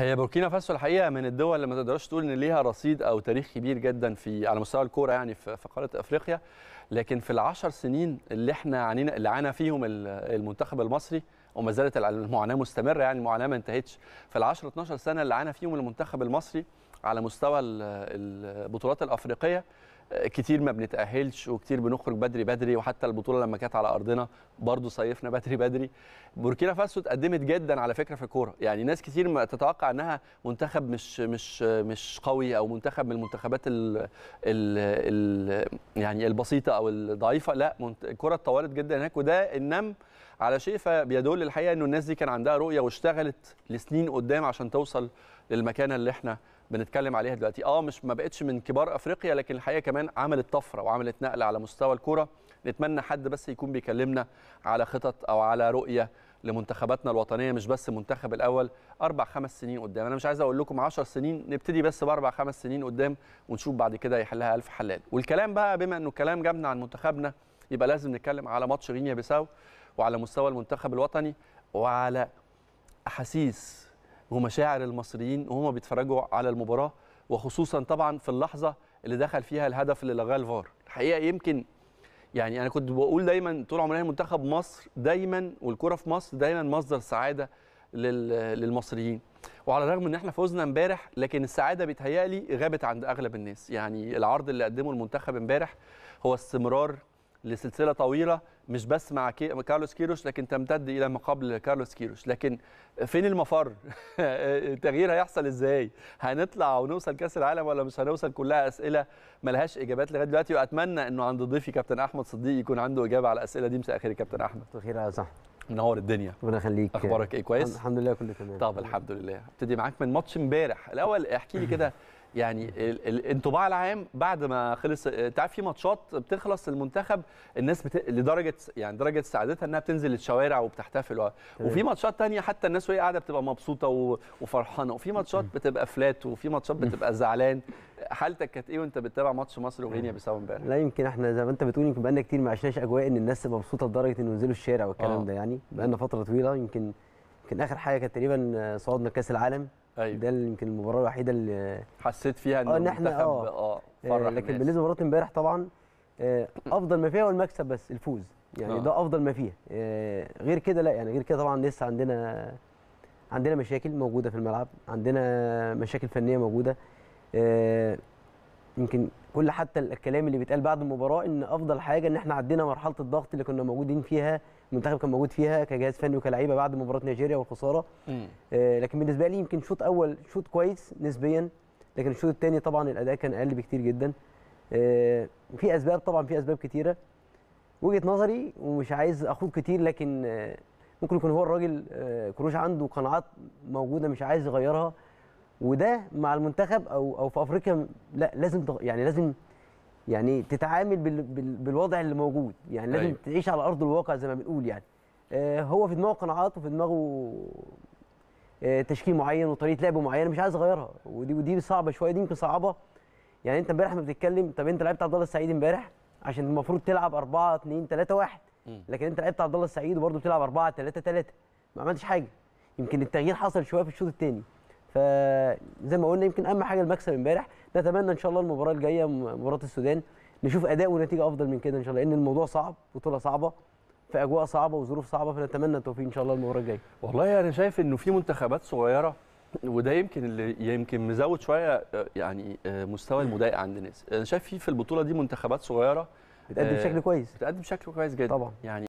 هي بوركينا فاسو الحقيقة من الدول اللي ما تقدرش تقول إن ليها رصيد أو تاريخ كبير جدا في على مستوى الكورة يعني في قارة أفريقيا. لكن في العشر سنين اللي إحنا عانينا اللي عانى فيهم ال- المنتخب المصري وما زالت المعاناة مستمرة يعني المعاناة ما انتهتش. في ال 10 12 سنة اللي عانى فيهم المنتخب المصري على مستوى ال- البطولات الأفريقية كتير ما بنتأهلش وكتير بنخرج بدري بدري وحتى البطولة لما كانت على أرضنا برضو صيفنا بدري بدري. بوركينا فاسو اتقدمت جدا على فكرة في الكورة. يعني ناس كتير ما تتوقع أنها منتخب مش مش مش قوي أو منتخب من المنتخبات ال ال ال يعني البسيطة أو الضعيفة. لا الكرة اتطورت جدا هناك وده النم على شيء فبيدل الحقيقة أنه الناس دي كان عندها رؤية واشتغلت لسنين قدام عشان توصل للمكانة اللي إحنا بنتكلم عليها دلوقتي. آه مش ما بقتش من كبار أفريقيا لكن الحقيقة كمان عملت طفرة وعملت نقلة على مستوى الكره نتمنى حد بس يكون بيكلمنا على خطط أو على رؤية لمنتخباتنا الوطنية مش بس المنتخب الأول. أربع خمس سنين قدام. أنا مش عايز أقول لكم 10 سنين نبتدي بس بأربع خمس سنين قدام ونشوف بعد كده يحلها ألف حلال. والكلام بقى بما إنه الكلام جابنا عن منتخبنا يبقى لازم نتكلم على ماتش غينيا بيساو وعلى مستوى المنتخب الوطني وعلى أحاسيس ومشاعر المصريين وهم بيتفرجوا على المباراة وخصوصا طبعا في اللحظة اللي دخل فيها الهدف اللي لغاه الفار. الحقيقة يمكن يعني أنا كنت بقول دايما طول عمرنا منتخب مصر دايما والكرة في مصر دايما مصدر سعادة لل- للمصريين. وعلى الرغم إن إحنا فوزنا امبارح لكن السعادة بيتهيألي غابت عند أغلب الناس. يعني العرض اللي قدمه المنتخب امبارح هو استمرار لسلسلة طويلة مش بس مع كي... كارلوس كيروش لكن تمتد إلى ما قبل كارلوس كيروش. لكن فين المفر؟ التغيير هيحصل إزاي؟ هنطلع ونوصل كأس العالم ولا مش هنوصل؟ كلها أسئلة ملهاش إجابات لغاية دلوقتي وأتمنى إنه عند ضيفي كابتن أحمد صديق يكون عنده إجابة على الأسئلة دي. مساء الخير يا كابتن أحمد. خير يا صح منور الدنيا. ربنا يخليك. أخبارك إيه؟ كويس؟ الحمد لله كله تمام. طب الحمد لله. هبتدي معاك من ماتش امبارح. الأول احكي لي كده يعني ال- ال- الانطباع العام بعد ما خلص انت عارف في ماتشات بتخلص المنتخب الناس بت... لدرجة يعني درجة سعادتها إنها بتنزل الشوارع وبتحتفل. و... وفي ماتشات تانية حتى الناس وهي قاعدة بتبقى مبسوطة و... وفرحانة. وفي ماتشات بتبقى فلات وفي ماتشات بتبقى زعلان. حالتك كانت إيه وأنت بتتابع ماتش مصر وغينيا بيساو امبارح؟ لا يمكن إحنا زي ما أنت بتقول يمكن بقالنا كتير ما عشناش أجواء إن الناس تبقى مبسوطة لدرجة إنه ينزلوا الشارع والكلام آه. ده يعني. بقالنا فترة طويلة يمكن يمكن آخر حاجة كانت تقريبا صعودنا كأس العالم. أيوه ده يمكن المباراة الوحيدة اللي حسيت فيها إن آه، المنتخب آه. آه آه، فرح لكن الناس. بالنسبة لمباراة امبارح طبعا آه، أفضل ما فيها هو المكسب بس الفوز يعني آه. ده أفضل ما فيها آه، غير كده لا يعني غير كده طبعا لسه عندنا عندنا مشاكل موجودة في الملعب عندنا مشاكل فنية موجودة آه، يمكن كل حتى الكلام اللي بيتقال بعد المباراة إن أفضل حاجة إن إحنا عدينا مرحلة الضغط اللي كنا موجودين فيها المنتخب كان موجود فيها كجهاز فني وكلعيبه بعد مباراة نيجيريا والخسارة. آه، لكن بالنسبة لي يمكن شوط أول شوط كويس نسبيا لكن الشوط الثاني طبعا الأداء كان أقل بكتير جدا. آه، في أسباب طبعا في أسباب كتيرة. وجهة نظري ومش عايز أخوض كتير لكن آه، ممكن يكون هو الراجل آه، كروش عنده قناعات موجودة مش عايز يغيرها. وده مع المنتخب أو أو في أفريقيا لا لازم يعني لازم يعني تتعامل بال بال بالوضع اللي موجود. يعني لازم أيوة. تعيش على أرض الواقع زي ما بنقول يعني. آه، هو في دماغه قناعات وفي دماغه آه، تشكيل معين وطريقة لعب معينة مش عايز اغيرها ودي ودي صعبة شوية دي يمكن صعبة. يعني أنت امبارح ما بتتكلم طب أنت لعبت عبد الله السعيد امبارح؟ عشان المفروض تلعب 4 2 3 1 مم. لكن أنت لعبت عبد الله السعيد وبرضه بتلعب 4 3 3 ما عملتش حاجة. يمكن التغيير حصل شوية في الشوط الثاني فزي ما قلنا يمكن أهم حاجة المكسب امبارح. نتمنى إن شاء الله المباراة الجاية مباراة السودان نشوف أداء ونتيجة أفضل من كده إن شاء الله لأن الموضوع صعب بطوله صعبة في أجواء صعبة وظروف صعبة فنتمنى التوفيق إن شاء الله المباراة الجاية. والله أنا شايف إنه في منتخبات صغيرة وده يمكن اللي يمكن مزود شوية يعني آه، مستوى المضايقه عند الناس أنا شايف في في البطولة دي منتخبات صغيرة بتقدم آه، بشكل كويس. بتقدم بشكل كويس جدا. طبعا. يعني